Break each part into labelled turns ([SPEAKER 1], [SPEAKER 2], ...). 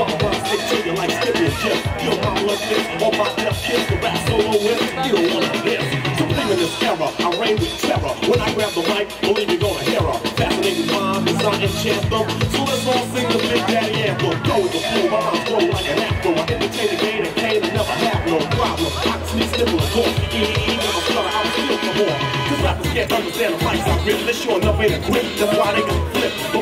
[SPEAKER 1] I stick to you like serious gifts. Feel my love this, on my death kiss. The rap solo you don't want this. Supreme in this era, I reign with terror. When I grab the mic, believe you're gonna hear her. Fascinating mind, design enchant them. So let's all sing the Big Daddy anthem. Go with the flow, rhymes grow like an afro. I entertain the game and came and never have no problem. I can sneak, sniffle, and talk. When I'm I'm still the horn. Cause rappers can't understand the mics I rip. They sure enough ain't a grip. That's why they got flip.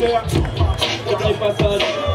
[SPEAKER 1] J'arrive
[SPEAKER 2] pas ça.